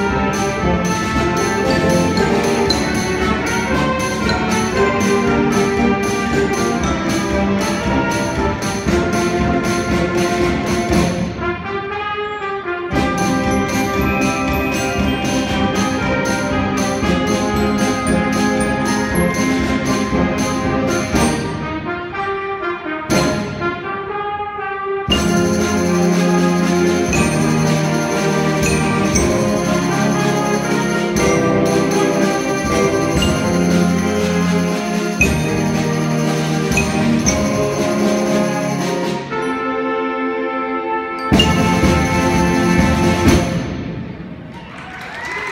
Música